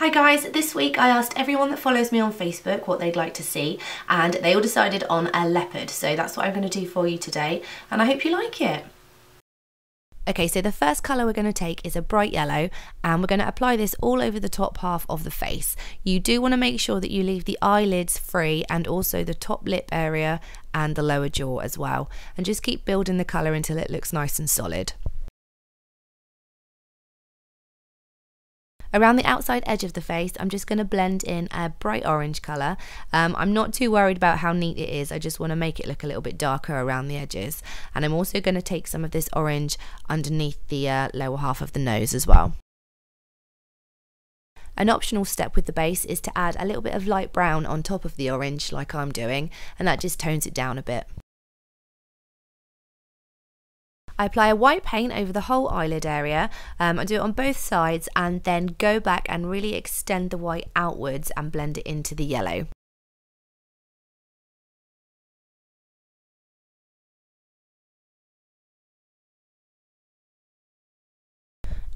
Hi guys, this week I asked everyone that follows me on Facebook what they'd like to see and they all decided on a leopard. So that's what I'm going to do for you today and I hope you like it. Okay, so the first colour we're going to take is a bright yellow and we're going to apply this all over the top half of the face. You do want to make sure that you leave the eyelids free and also the top lip area and the lower jaw as well. And just keep building the colour until it looks nice and solid. Around the outside edge of the face, I'm just going to blend in a bright orange colour. Um, I'm not too worried about how neat it is, I just want to make it look a little bit darker around the edges. And I'm also going to take some of this orange underneath the uh, lower half of the nose as well. An optional step with the base is to add a little bit of light brown on top of the orange like I'm doing and that just tones it down a bit. I apply a white paint over the whole eyelid area. Um, I do it on both sides and then go back and really extend the white outwards and blend it into the yellow.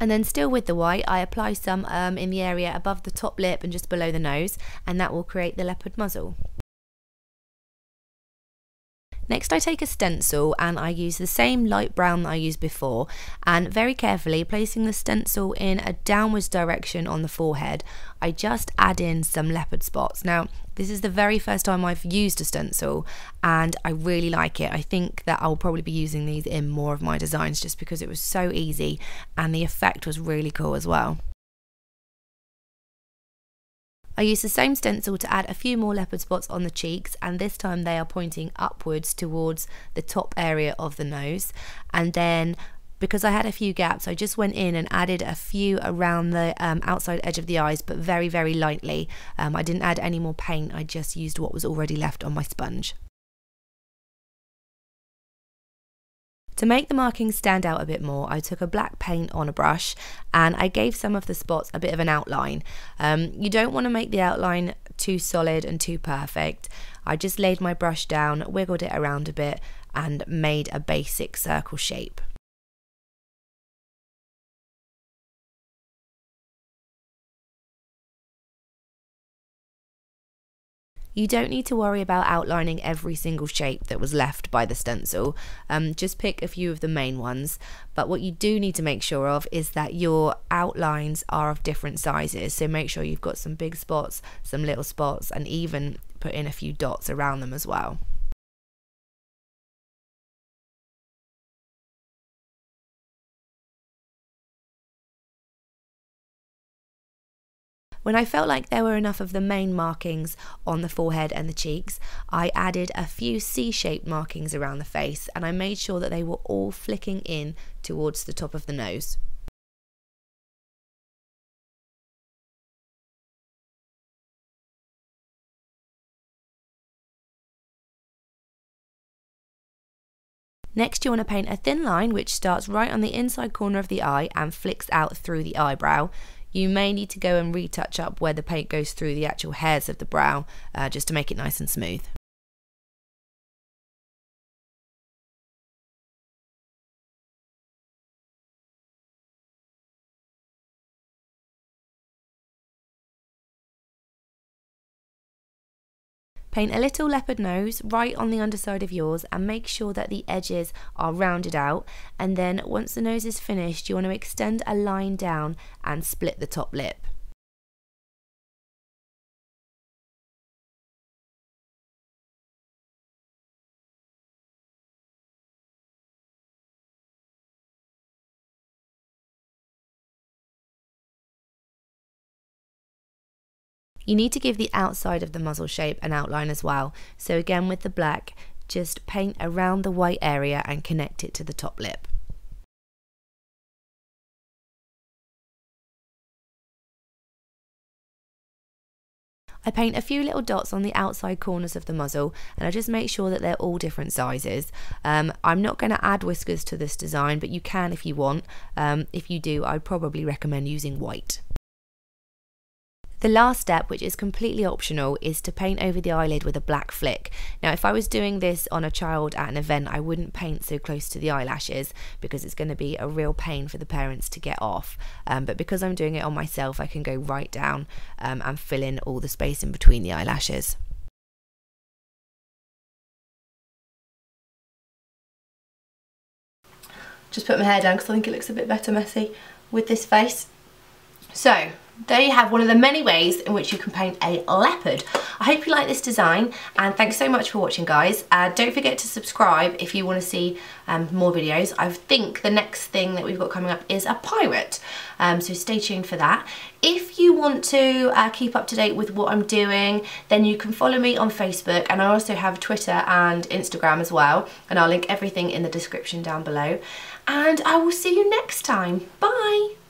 And then still with the white, I apply some um, in the area above the top lip and just below the nose, and that will create the leopard muzzle. Next I take a stencil and I use the same light brown that I used before and very carefully placing the stencil in a downwards direction on the forehead I just add in some leopard spots. Now this is the very first time I've used a stencil and I really like it. I think that I'll probably be using these in more of my designs just because it was so easy and the effect was really cool as well. I use the same stencil to add a few more leopard spots on the cheeks and this time they are pointing upwards towards the top area of the nose. And then because I had a few gaps I just went in and added a few around the um, outside edge of the eyes but very very lightly. Um, I didn't add any more paint I just used what was already left on my sponge To make the markings stand out a bit more, I took a black paint on a brush and I gave some of the spots a bit of an outline. Um, you don't want to make the outline too solid and too perfect. I just laid my brush down, wiggled it around a bit and made a basic circle shape. You don't need to worry about outlining every single shape that was left by the stencil, um, just pick a few of the main ones. But what you do need to make sure of is that your outlines are of different sizes, so make sure you've got some big spots, some little spots, and even put in a few dots around them as well. When I felt like there were enough of the main markings on the forehead and the cheeks, I added a few C-shaped markings around the face and I made sure that they were all flicking in towards the top of the nose. Next you want to paint a thin line which starts right on the inside corner of the eye and flicks out through the eyebrow. You may need to go and retouch up where the paint goes through the actual hairs of the brow uh, just to make it nice and smooth. Paint a little leopard nose right on the underside of yours and make sure that the edges are rounded out and then once the nose is finished you want to extend a line down and split the top lip. You need to give the outside of the muzzle shape an outline as well. So again with the black, just paint around the white area and connect it to the top lip. I paint a few little dots on the outside corners of the muzzle and I just make sure that they're all different sizes. Um, I'm not going to add whiskers to this design but you can if you want. Um, if you do I'd probably recommend using white. The last step, which is completely optional, is to paint over the eyelid with a black flick. Now, if I was doing this on a child at an event, I wouldn't paint so close to the eyelashes because it's going to be a real pain for the parents to get off. Um, but because I'm doing it on myself, I can go right down um, and fill in all the space in between the eyelashes. Just put my hair down because I think it looks a bit better messy with this face. So, there you have one of the many ways in which you can paint a leopard. I hope you like this design and thanks so much for watching guys. Uh, don't forget to subscribe if you want to see um, more videos. I think the next thing that we've got coming up is a pirate, um, so stay tuned for that. If you want to uh, keep up to date with what I'm doing, then you can follow me on Facebook and I also have Twitter and Instagram as well and I'll link everything in the description down below. And I will see you next time. Bye!